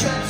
traps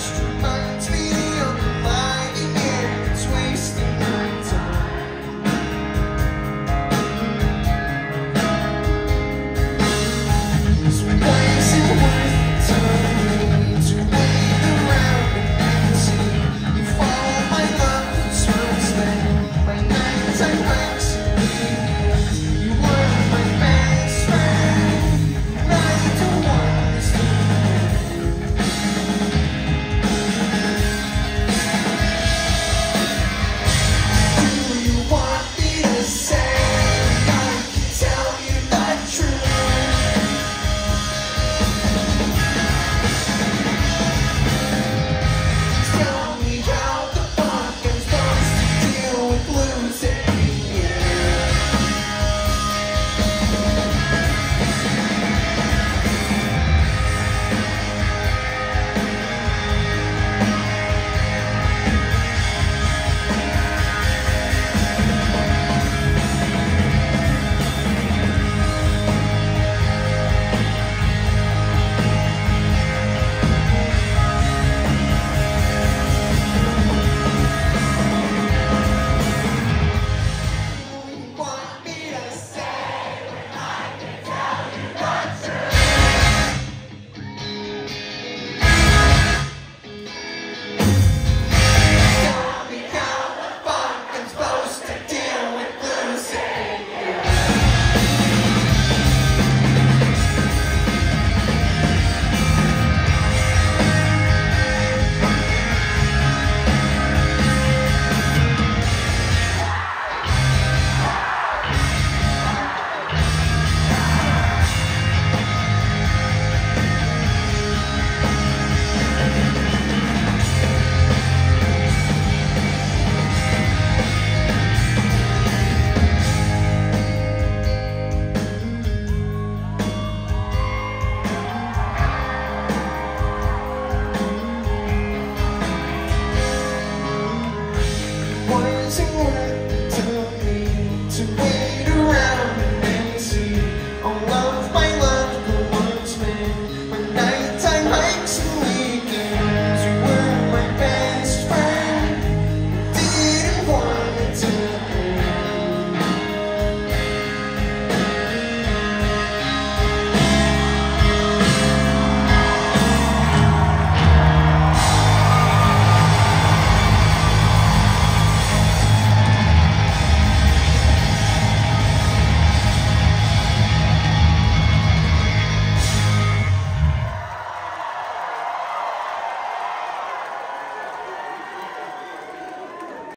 to